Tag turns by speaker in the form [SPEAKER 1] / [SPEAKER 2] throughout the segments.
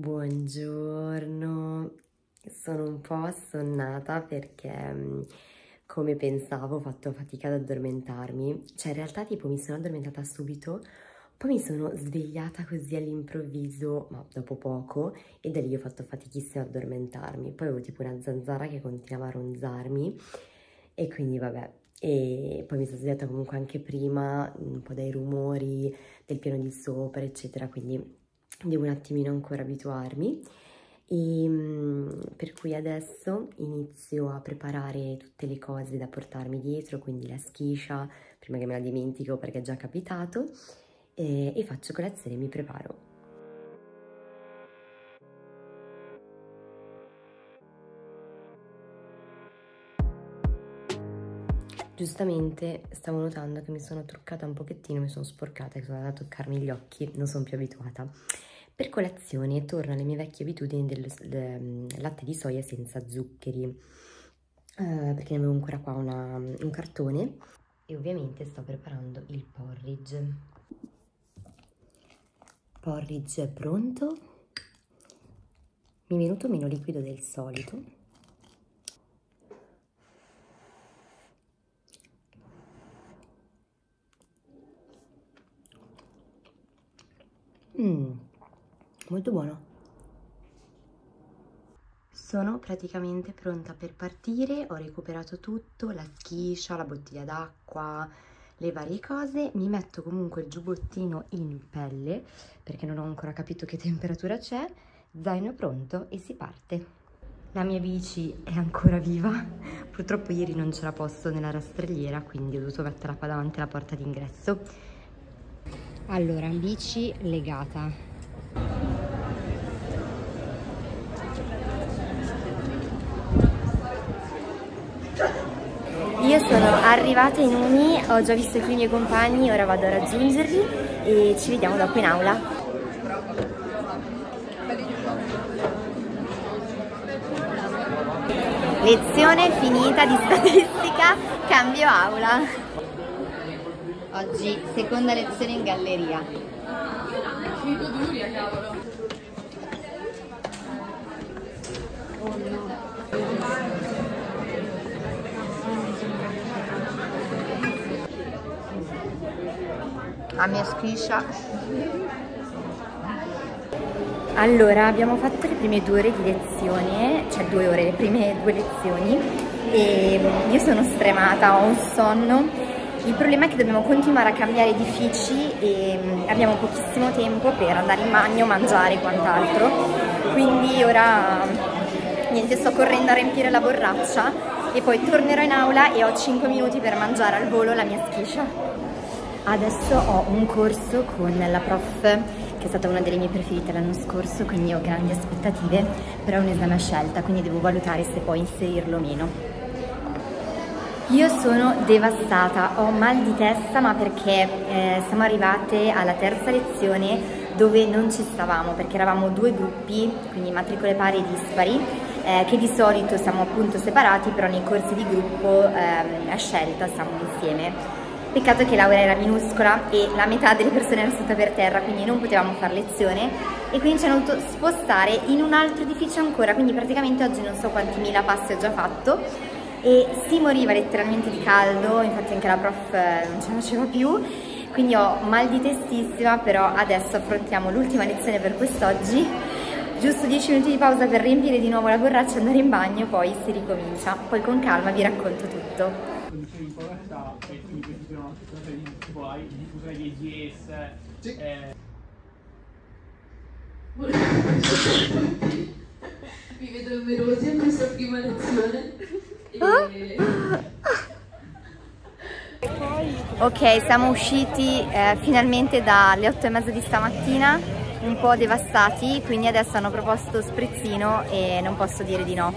[SPEAKER 1] Buongiorno, sono un po' assonnata perché mm, come pensavo ho fatto fatica ad addormentarmi, cioè in realtà tipo mi sono addormentata subito, poi mi sono svegliata così all'improvviso, ma dopo poco, e da lì ho fatto fatichissimo ad addormentarmi, poi avevo tipo una zanzara che continuava a ronzarmi e quindi vabbè, e poi mi sono svegliata comunque anche prima, un po' dai rumori del piano di sopra eccetera, quindi devo un attimino ancora abituarmi e mm, per cui adesso inizio a preparare tutte le cose da portarmi dietro, quindi la schiscia, prima che me la dimentico perché è già capitato, e, e faccio colazione e mi preparo. Giustamente stavo notando che mi sono truccata un pochettino, mi sono sporcata e sono andata a toccarmi gli occhi, non sono più abituata. Per colazione torno alle mie vecchie abitudini del, del latte di soia senza zuccheri, eh, perché ne avevo ancora qua una, un cartone e ovviamente sto preparando il porridge. Porridge pronto, mi è venuto meno liquido del solito. Molto buono. Sono praticamente pronta per partire, ho recuperato tutto, la schiscia, la bottiglia d'acqua, le varie cose, mi metto comunque il giubbottino in pelle perché non ho ancora capito che temperatura c'è, zaino pronto e si parte. La mia bici è ancora viva, purtroppo ieri non ce la posto nella rastrelliera quindi ho dovuto metterla qua davanti alla porta d'ingresso. Allora, bici legata, io sono arrivata in Uni, ho già visto qui i miei compagni, ora vado a raggiungerli e ci vediamo dopo in aula. Lezione finita di statistica, cambio aula. Oggi seconda lezione in galleria. A mia schiscia. Allora abbiamo fatto le prime due ore di lezione cioè due ore, le prime due lezioni. E io sono stremata, ho un sonno. Il problema è che dobbiamo continuare a cambiare edifici e abbiamo pochissimo tempo per andare in bagno, mangiare e quant'altro. Quindi ora niente sto correndo a riempire la borraccia e poi tornerò in aula e ho 5 minuti per mangiare al volo la mia schiscia Adesso ho un corso con la prof che è stata una delle mie preferite l'anno scorso, quindi ho grandi aspettative, però è un esame a scelta, quindi devo valutare se poi inserirlo o meno. Io sono devastata, ho mal di testa ma perché eh, siamo arrivate alla terza lezione dove non ci stavamo perché eravamo due gruppi, quindi matricole pari e dispari, eh, che di solito siamo appunto separati però nei corsi di gruppo eh, a scelta siamo insieme. Peccato che l'aula era minuscola e la metà delle persone era stata per terra, quindi non potevamo fare lezione. E quindi ci hanno dovuto spostare in un altro edificio ancora, quindi praticamente oggi non so quanti mila passi ho già fatto. E si moriva letteralmente di caldo, infatti anche la prof eh, non ce la faceva più, quindi ho mal di testissima, però adesso affrontiamo l'ultima lezione per quest'oggi, giusto 10 minuti di pausa per riempire di nuovo la borraccia, andare in bagno, poi si ricomincia, poi con calma vi racconto tutto
[SPEAKER 2] condizioni di povertà e quindi questi sono tipo la diffusione di EGS. Sì. Eh.
[SPEAKER 3] Mi vedo numerosi a questa prima lezione. E...
[SPEAKER 1] Ok, siamo usciti eh, finalmente dalle 8 e mezza di stamattina, un po' devastati, quindi adesso hanno proposto sprizzino e non posso dire di no,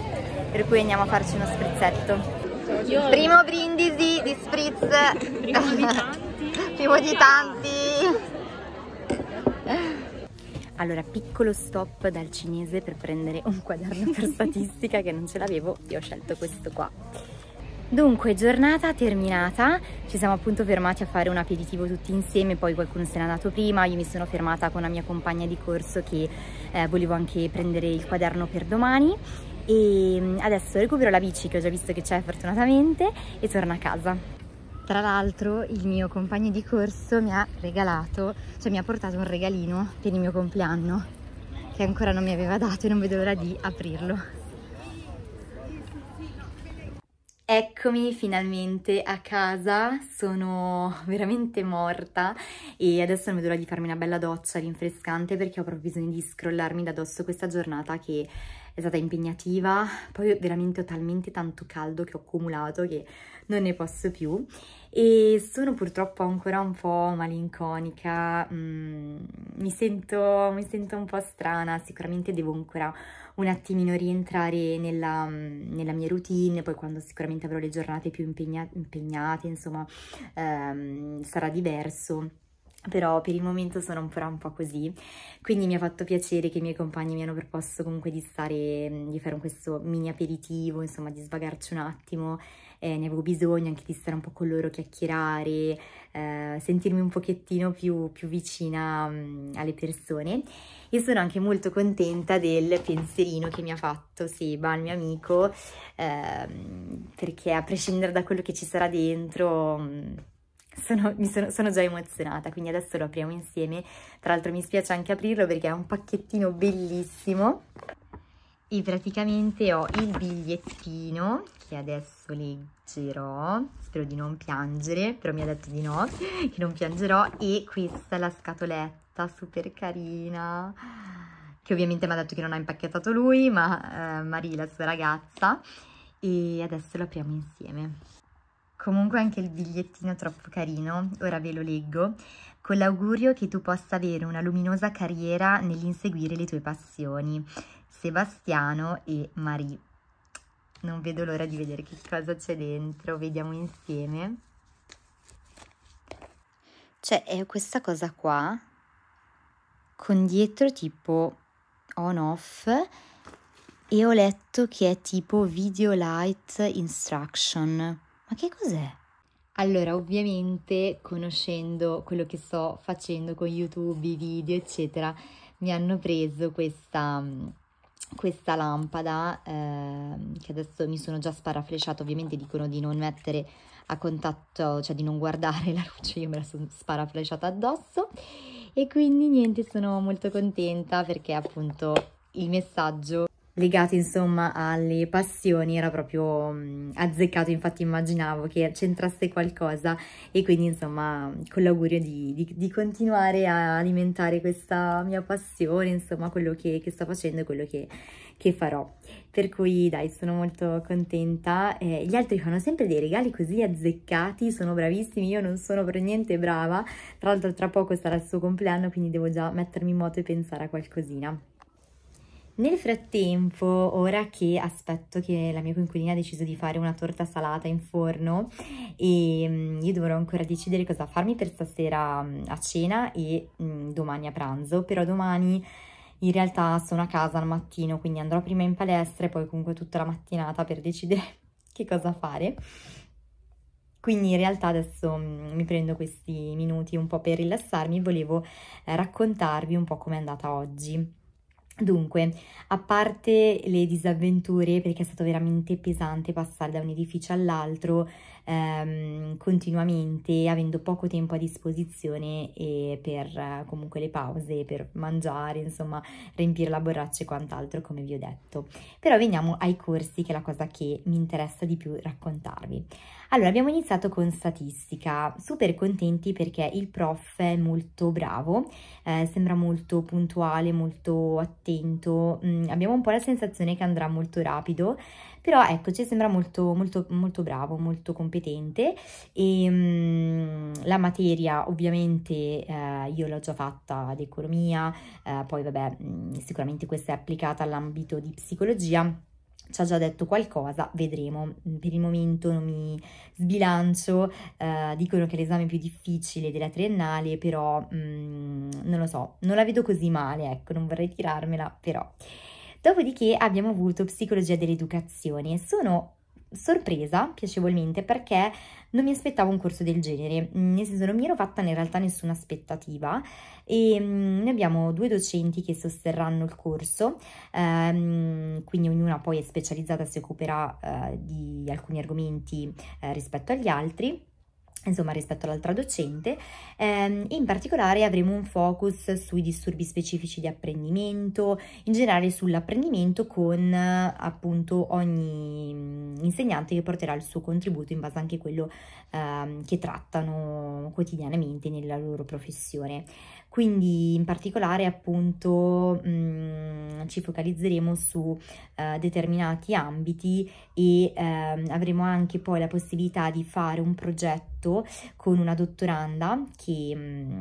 [SPEAKER 1] per cui andiamo a farci uno sprizzetto. Primo brindisi di spritz.
[SPEAKER 3] Primo di tanti.
[SPEAKER 1] Primo di tanti. Allora, piccolo stop dal cinese per prendere un quaderno per statistica che non ce l'avevo e ho scelto questo qua. Dunque, giornata terminata, ci siamo appunto fermati a fare un aperitivo tutti insieme, poi qualcuno se n'è andato prima, io mi sono fermata con la mia compagna di corso che eh, volevo anche prendere il quaderno per domani e mm, adesso recupero la bici che ho già visto che c'è fortunatamente e torno a casa. Tra l'altro il mio compagno di corso mi ha regalato, cioè mi ha portato un regalino per il mio compleanno che ancora non mi aveva dato e non vedo l'ora di aprirlo. Eccomi finalmente a casa, sono veramente morta e adesso non vedo l'ora di farmi una bella doccia rinfrescante perché ho proprio bisogno di scrollarmi da addosso questa giornata che è stata impegnativa, poi veramente ho talmente tanto caldo che ho accumulato che non ne posso più. E sono purtroppo ancora un po' malinconica, mm, mi, sento, mi sento un po' strana, sicuramente devo ancora un attimino rientrare nella, nella, mia routine, poi quando sicuramente avrò le giornate più impegna impegnate, insomma, ehm, sarà diverso però per il momento sono ancora un po' così, quindi mi ha fatto piacere che i miei compagni mi hanno proposto comunque di stare, di fare questo mini aperitivo, insomma di svagarci un attimo, eh, ne avevo bisogno anche di stare un po' con loro, chiacchierare, eh, sentirmi un pochettino più, più vicina mh, alle persone. E sono anche molto contenta del pensierino che mi ha fatto Seba, il mio amico, eh, perché a prescindere da quello che ci sarà dentro... Mh, sono, sono, sono, già emozionata, quindi adesso lo apriamo insieme. Tra l'altro mi spiace anche aprirlo perché è un pacchettino bellissimo. E praticamente ho il bigliettino che adesso leggerò, spero di non piangere, però mi ha detto di no, che non piangerò. E questa è la scatoletta super carina, che ovviamente mi ha detto che non ha impacchettato lui, ma eh, Maria, la sua ragazza. E adesso lo apriamo insieme. Comunque anche il bigliettino troppo carino, ora ve lo leggo, con l'augurio che tu possa avere una luminosa carriera nell'inseguire le tue passioni. Sebastiano e Marie. Non vedo l'ora di vedere che cosa c'è dentro, vediamo insieme. Cioè, è questa cosa qua, con dietro tipo on-off, e ho letto che è tipo video light instruction che cos'è? Allora, ovviamente, conoscendo quello che sto facendo con YouTube, i video, eccetera, mi hanno preso questa, questa lampada eh, che adesso mi sono già sparaflesciata, ovviamente dicono di non mettere a contatto, cioè di non guardare la luce, io me la sono sparaflesciata addosso e quindi niente, sono molto contenta perché appunto il messaggio legato insomma alle passioni era proprio mh, azzeccato, infatti immaginavo che c'entrasse qualcosa e quindi insomma con l'augurio di, di, di, continuare a alimentare questa mia passione, insomma quello che, che sto facendo e quello che, che, farò. Per cui dai, sono molto contenta. Eh, gli altri fanno sempre dei regali così azzeccati, sono bravissimi, io non sono per niente brava, tra l'altro tra poco sarà il suo compleanno, quindi devo già mettermi in moto e pensare a qualcosina. Nel frattempo, ora che aspetto che la mia coinquilina ha deciso di fare una torta salata in forno e mm, io dovrò ancora decidere cosa farmi per stasera mm, a cena e mm, domani a pranzo, però domani in realtà sono a casa al mattino, quindi andrò prima in palestra e poi comunque tutta la mattinata per decidere che cosa fare. Quindi in realtà adesso mi prendo questi minuti un po' per rilassarmi volevo eh, raccontarvi un po' com'è andata oggi. Dunque, a parte le disavventure, perché è stato veramente pesante passare da un edificio all'altro ehm, continuamente, avendo poco tempo a disposizione e per eh, comunque le pause, per mangiare, insomma, riempire la borraccia e quant'altro, come vi ho detto. Però veniamo ai corsi, che è la cosa che mi interessa di più raccontarvi. Allora, abbiamo iniziato con statistica, super contenti perché il prof è molto bravo, eh, sembra molto puntuale, molto attento, mm, abbiamo un po' la sensazione che andrà molto rapido, però ecco, ci sembra molto, molto, molto bravo, molto competente e mm, la materia ovviamente eh, io l'ho già fatta ad economia, eh, poi vabbè, mm, sicuramente questa è applicata all'ambito di psicologia, ci ha già detto qualcosa, vedremo. Per il momento non mi sbilancio, eh, dicono che è l'esame più difficile della triennale, però mh, mm, non lo so, non la vedo così male, ecco, non vorrei tirarmela, però. Dopodiché abbiamo avuto psicologia dell'educazione, sono sorpresa piacevolmente perché non mi aspettavo un corso del genere, nel senso non mi ero fatta in realtà nessuna aspettativa. E um, noi abbiamo due docenti che sosterranno il corso, um, quindi ognuna poi è specializzata, si occuperà uh, di alcuni argomenti uh, rispetto agli altri insomma rispetto all'altra docente, ehm, in particolare avremo un focus sui disturbi specifici di apprendimento, in generale sull'apprendimento con appunto ogni mm, insegnante che porterà il suo contributo in base anche a quello ehm, che trattano quotidianamente nella loro professione. Quindi in particolare appunto mh, mm, ci focalizzeremo su eh, determinati ambiti e eh, avremo anche poi la possibilità di fare un progetto con una dottoranda che... Mh, mm,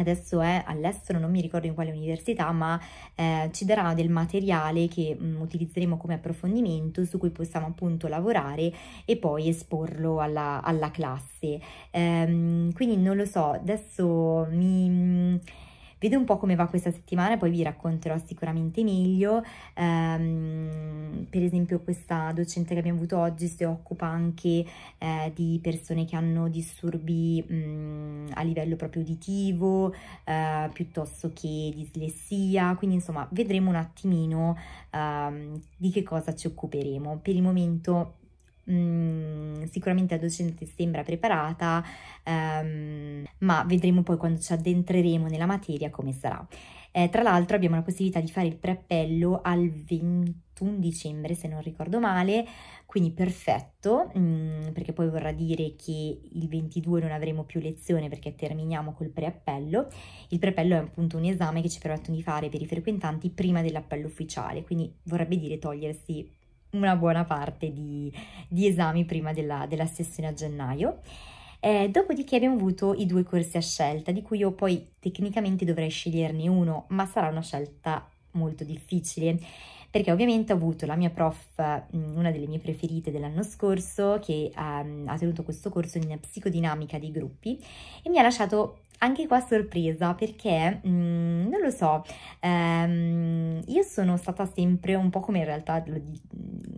[SPEAKER 1] adesso è all'estero, non mi ricordo in quale università, ma eh, ci darà del materiale che mh, mm, utilizzeremo come approfondimento su cui possiamo appunto lavorare e poi esporlo alla, alla classe. Ehm, quindi non lo so, adesso mi Vedo un po' come va questa settimana, poi vi racconterò sicuramente meglio. Um, per esempio questa docente che abbiamo avuto oggi si occupa anche eh, di persone che hanno disturbi mh, mm, a livello proprio uditivo, eh, piuttosto che dislessia, quindi insomma vedremo un attimino uh, di che cosa ci occuperemo. Per il momento Mm, sicuramente la docente sembra preparata, um, ma vedremo poi quando ci addentreremo nella materia come sarà. Eh, tra l'altro abbiamo la possibilità di fare il preappello al 21 dicembre, se non ricordo male, quindi perfetto, mm, perché poi vorrà dire che il 22 non avremo più lezione perché terminiamo col preappello. Il preappello è appunto un esame che ci permettono di fare per i frequentanti prima dell'appello ufficiale, quindi vorrebbe dire togliersi una buona parte di, di esami prima della, della, sessione a gennaio. Eh, dopodiché abbiamo avuto i due corsi a scelta, di cui io poi tecnicamente dovrei sceglierne uno, ma sarà una scelta molto difficile perché ovviamente ho avuto la mia prof, una delle mie preferite dell'anno scorso, che um, ha tenuto questo corso in psicodinamica dei gruppi e mi ha lasciato anche qua sorpresa perché, mh, mm, non lo so, ehm, io sono stata sempre un po' come in realtà lo,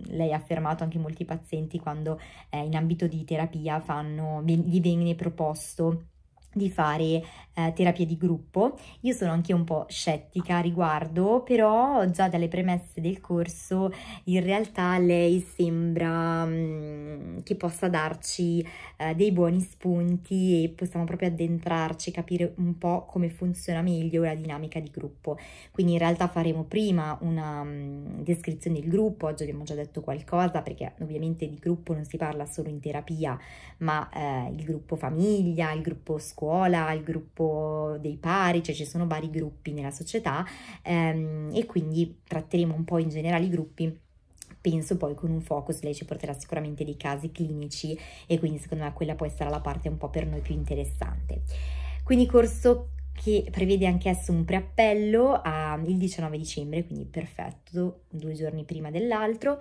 [SPEAKER 1] lei ha affermato anche molti pazienti quando eh, in ambito di terapia fanno, gli viene proposto di fare eh, terapia di gruppo. Io sono anche un po' scettica a riguardo, però già dalle premesse del corso in realtà lei sembra mh, mm, che possa darci eh, dei buoni spunti e possiamo proprio addentrarci, capire un po' come funziona meglio la dinamica di gruppo. Quindi in realtà faremo prima una mh, mm, descrizione del gruppo, oggi abbiamo già detto qualcosa perché ovviamente di gruppo non si parla solo in terapia, ma eh, il gruppo famiglia, il gruppo scuola, scuola, il gruppo dei pari, cioè ci sono vari gruppi nella società ehm, e quindi tratteremo un po' in generale i gruppi penso poi con un focus lei ci porterà sicuramente dei casi clinici e quindi secondo me quella poi sarà la parte un po' per noi più interessante. Quindi corso che prevede anch'esso un preappello a, il 19 dicembre, quindi perfetto, due giorni prima dell'altro,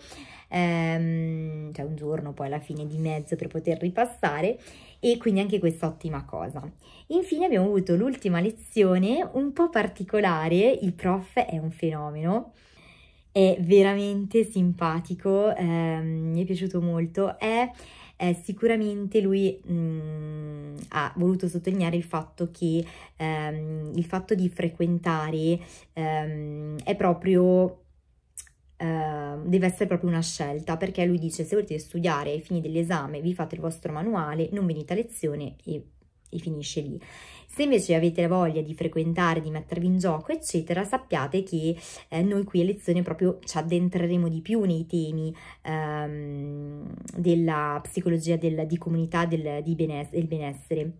[SPEAKER 1] ehm, cioè un giorno poi alla fine di mezzo per poter ripassare. E quindi anche questa ottima cosa. Infine abbiamo avuto l'ultima lezione un po' particolare, il prof è un fenomeno, è veramente simpatico, ehm, mi è piaciuto molto, è eh, sicuramente lui mh, mm, ha voluto sottolineare il fatto che ehm, il fatto di frequentare ehm, è proprio Uh, deve essere proprio una scelta perché lui dice se volete studiare ai fini dell'esame vi fate il vostro manuale non venite a lezione e, e finisce lì se invece avete voglia di frequentare, di mettervi in gioco, eccetera, sappiate che eh, noi qui a lezione proprio ci addentreremo di più nei temi ehm, della psicologia del, di comunità del, di beness- del benessere.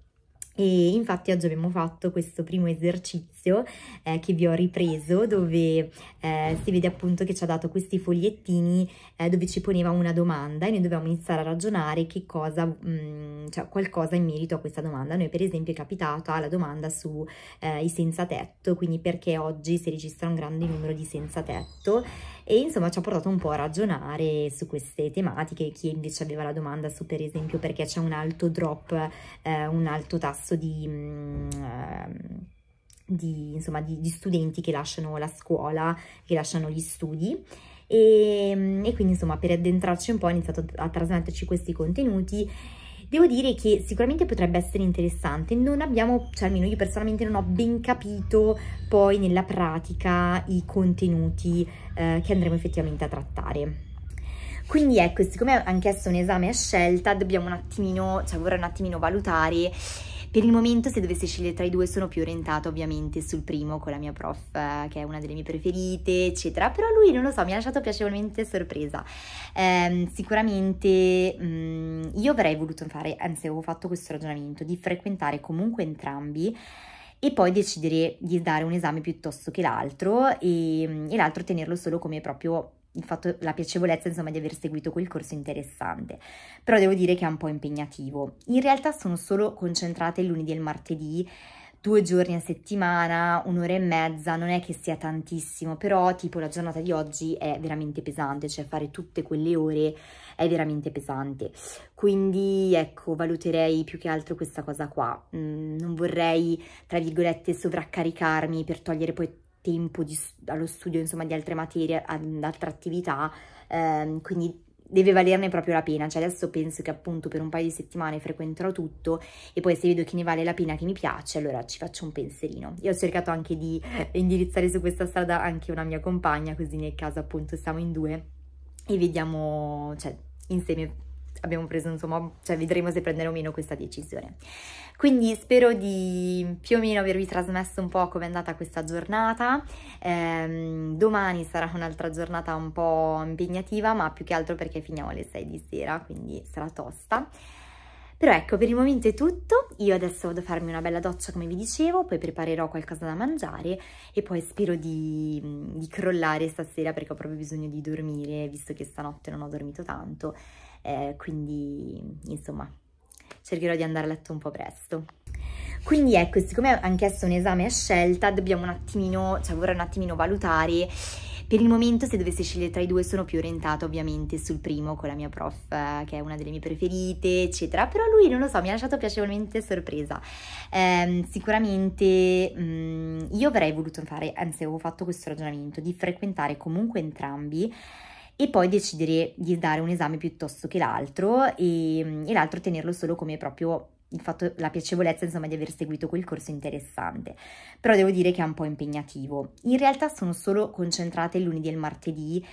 [SPEAKER 1] E infatti oggi abbiamo fatto questo primo esercizio eh, che vi ho ripreso dove eh, si vede appunto che ci ha dato questi fogliettini eh, dove ci poneva una domanda e noi dovevamo iniziare a ragionare che cosa, mh, mm, cioè qualcosa in merito a questa domanda. A noi per esempio è capitata la domanda sui eh, senza tetto, quindi perché oggi si registra un grande numero di senza tetto e insomma ci ha portato un po' a ragionare su queste tematiche, chi invece aveva la domanda su per esempio perché c'è un alto drop, eh, un alto tasso di... Mh, mm, di, insomma, di, di studenti che lasciano la scuola, che lasciano gli studi. E, e quindi insomma per addentrarci un po' ho iniziato a trasmetterci questi contenuti Devo dire che sicuramente potrebbe essere interessante, non abbiamo, cioè almeno io personalmente non ho ben capito poi nella pratica i contenuti eh, che andremo effettivamente a trattare. Quindi ecco, siccome anch'esso un esame a scelta, dobbiamo un attimino, cioè vorrei un attimino valutare per il momento se dovessi scegliere tra i due sono più orientata ovviamente sul primo con la mia prof che è una delle mie preferite eccetera, però lui non lo so mi ha lasciato piacevolmente sorpresa. Eh, sicuramente mh, mm, io avrei voluto fare, anzi avevo fatto questo ragionamento, di frequentare comunque entrambi e poi decidere di dare un esame piuttosto che l'altro e, e l'altro tenerlo solo come proprio il fatto, la piacevolezza insomma di aver seguito quel corso interessante, però devo dire che è un po' impegnativo. In realtà sono solo concentrate il lunedì e il martedì, due giorni a settimana, un'ora e mezza, non è che sia tantissimo, però tipo la giornata di oggi è veramente pesante, cioè fare tutte quelle ore è veramente pesante. Quindi ecco, valuterei più che altro questa cosa qua. Mm, non vorrei, tra virgolette, sovraccaricarmi per togliere poi tempo di, allo studio insomma di altre materie, ad altre attività, ehm, quindi deve valerne proprio la pena, cioè adesso penso che appunto per un paio di settimane frequenterò tutto e poi se vedo che ne vale la pena, che mi piace, allora ci faccio un pensierino. Io ho cercato anche di indirizzare su questa strada anche una mia compagna, così nel caso appunto siamo in due e vediamo, cioè insieme abbiamo preso insomma, cioè vedremo se prendere o meno questa decisione. Quindi spero di più o meno avervi trasmesso un po' come è andata questa giornata. Ehm, domani sarà un'altra giornata un po' impegnativa, ma più che altro perché finiamo alle 6 di sera, quindi sarà tosta. Però ecco, per il momento è tutto. Io adesso vado a farmi una bella doccia, come vi dicevo, poi preparerò qualcosa da mangiare e poi spero di, di crollare stasera perché ho proprio bisogno di dormire, visto che stanotte non ho dormito tanto. Eh, quindi, insomma, cercherò di andare a letto un po' presto. Quindi ecco, siccome anch'esso è un esame a scelta, dobbiamo un attimino, cioè vorrei un attimino valutare per il momento se dovessi scegliere tra i due sono più orientata ovviamente sul primo con la mia prof che è una delle mie preferite eccetera, però lui non lo so mi ha lasciato piacevolmente sorpresa. Eh, sicuramente mh, mm, io avrei voluto fare, anzi avevo fatto questo ragionamento, di frequentare comunque entrambi e poi decidere di dare un esame piuttosto che l'altro e, e l'altro tenerlo solo come proprio il fatto, la piacevolezza insomma di aver seguito quel corso interessante, però devo dire che è un po' impegnativo. In realtà sono solo concentrate il lunedì e il martedì,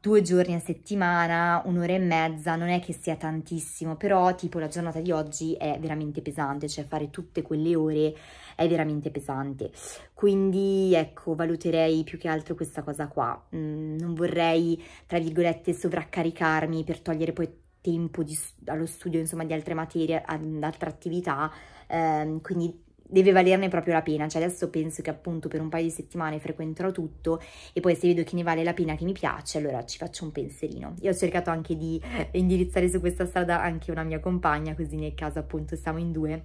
[SPEAKER 1] due giorni a settimana, un'ora e mezza, non è che sia tantissimo, però tipo la giornata di oggi è veramente pesante, cioè fare tutte quelle ore è veramente pesante. Quindi ecco, valuterei più che altro questa cosa qua. Mm, non vorrei, tra virgolette, sovraccaricarmi per togliere poi tempo di, allo studio, insomma, di altre materie, ad altre attività, eh, quindi deve valerne proprio la pena, cioè adesso penso che appunto per un paio di settimane frequenterò tutto e poi se vedo che ne vale la pena, che mi piace, allora ci faccio un pensierino. Io ho cercato anche di indirizzare su questa strada anche una mia compagna, così nel caso appunto siamo in due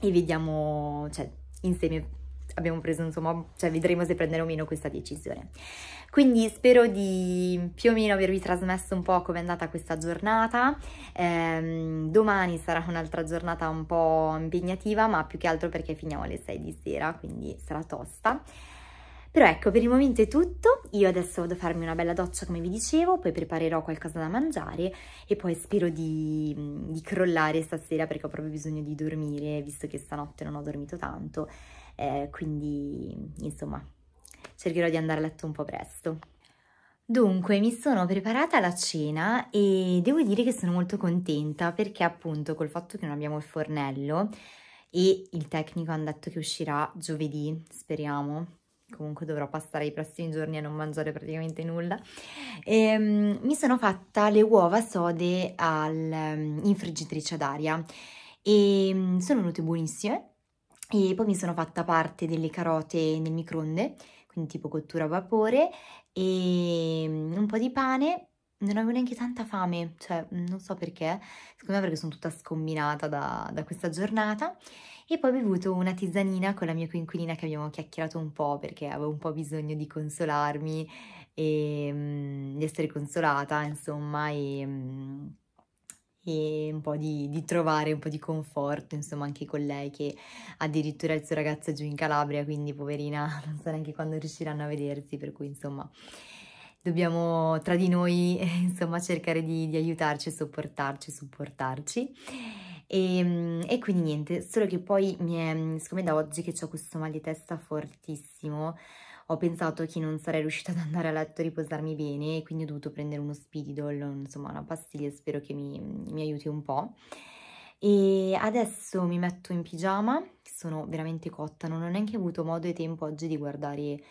[SPEAKER 1] e vediamo, cioè insieme abbiamo preso insomma, cioè vedremo se prendere o meno questa decisione. Quindi spero di più o meno avervi trasmesso un po' come è andata questa giornata. Ehm, domani sarà un'altra giornata un po' impegnativa, ma più che altro perché finiamo alle 6 di sera, quindi sarà tosta. Però ecco, per il momento è tutto. Io adesso vado a farmi una bella doccia, come vi dicevo, poi preparerò qualcosa da mangiare e poi spero di, di crollare stasera perché ho proprio bisogno di dormire, visto che stanotte non ho dormito tanto. Eh, quindi, insomma, cercherò di andare a letto un po' presto. Dunque, mi sono preparata la cena e devo dire che sono molto contenta perché appunto col fatto che non abbiamo il fornello e il tecnico hanno detto che uscirà giovedì, speriamo, comunque dovrò passare i prossimi giorni a non mangiare praticamente nulla, e, um, mi sono fatta le uova sode al, um, in friggitrice ad aria e um, sono venute buonissime. E poi mi sono fatta parte delle carote nel microonde quindi tipo cottura a vapore. E mm, un po' di pane. Non avevo neanche tanta fame, cioè non so perché, secondo me perché sono tutta scombinata da, da questa giornata. E poi ho bevuto una tisanina con la mia coinquilina che abbiamo chiacchierato un po' perché avevo un po' bisogno di consolarmi e um, di essere consolata, insomma, e... Um, e un po' di, di, trovare un po' di conforto, insomma, anche con lei che addirittura il suo ragazzo è giù in Calabria, quindi poverina, non so neanche quando riusciranno a vedersi, per cui insomma dobbiamo tra di noi insomma cercare di, di aiutarci, sopportarci, supportarci. E, ehm, e, quindi niente, solo che poi mi è, siccome da oggi che ho questo mal di testa fortissimo, ho pensato che non sarei riuscita ad andare a letto e riposarmi bene, quindi ho dovuto prendere uno Spididol, insomma una pastiglia, spero che mi, mi aiuti un po'. E adesso mi metto in pigiama, sono veramente cotta, non ho neanche avuto modo e tempo oggi di guardare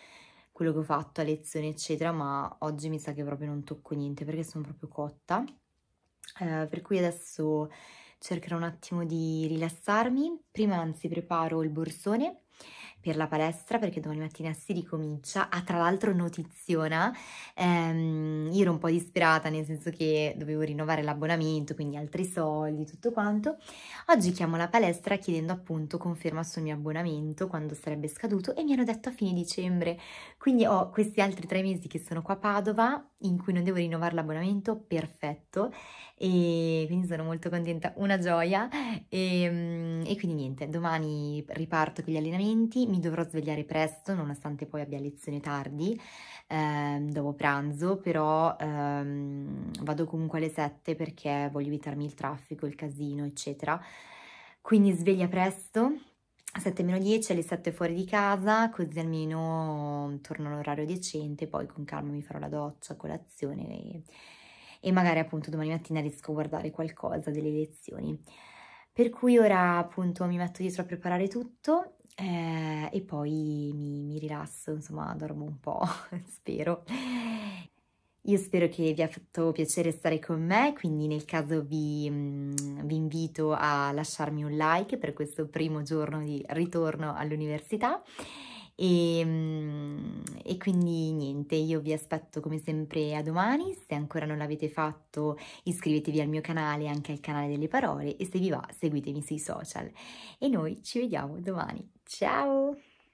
[SPEAKER 1] quello che ho fatto a lezione eccetera, ma oggi mi sa che proprio non tocco niente perché sono proprio cotta. Eh, per cui adesso cercherò un attimo di rilassarmi, prima anzi preparo il borsone per la palestra perché domani mattina si ricomincia. Ah, tra l'altro notiziona, ehm, io ero un po' disperata nel senso che dovevo rinnovare l'abbonamento, quindi altri soldi, tutto quanto. Oggi chiamo la palestra chiedendo appunto conferma sul mio abbonamento quando sarebbe scaduto e mi hanno detto a fine dicembre. Quindi ho questi altri tre mesi che sono qua a Padova in cui non devo rinnovare l'abbonamento, perfetto e quindi sono molto contenta, una gioia. E, ehm, e quindi niente, domani riparto con gli allenamenti, mi dovrò svegliare presto nonostante poi abbia lezione tardi ehm, dopo pranzo, però ehm, vado comunque alle 7 perché voglio evitarmi il traffico, il casino eccetera, quindi sveglia presto 7 meno 10 alle 7 fuori di casa, così almeno torno all'orario decente, poi con calma mi farò la doccia, colazione e, e magari appunto domani mattina riesco a guardare qualcosa delle lezioni. Per cui ora appunto mi metto dietro a preparare tutto eh, e poi mi, mi rilasso, insomma dormo un po', spero. Io spero che vi ha fatto piacere stare con me, quindi nel caso vi, mm, vi, invito a lasciarmi un like per questo primo giorno di ritorno all'università e, mm, e, quindi niente, io vi aspetto come sempre a domani, se ancora non l'avete fatto iscrivetevi al mio canale, anche al canale delle parole e se vi va seguitemi sui social. E noi ci vediamo domani, ciao!